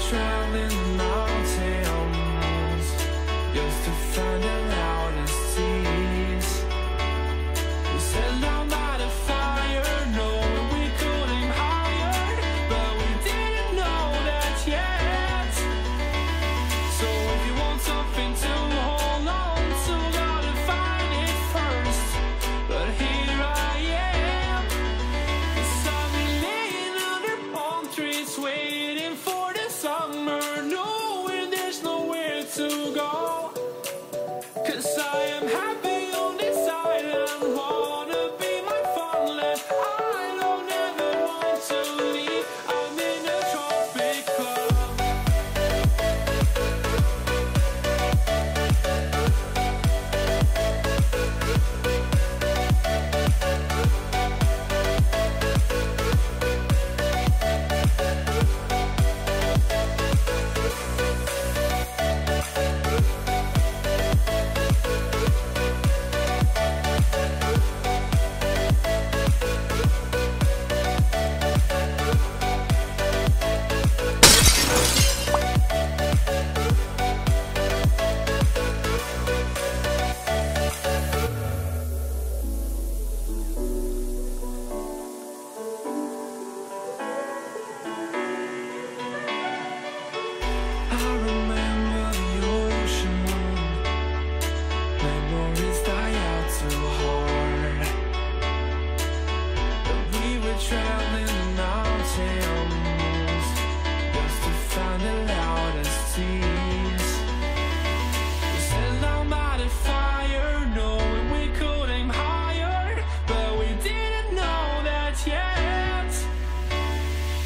traveling mountains just to find the loudest tears.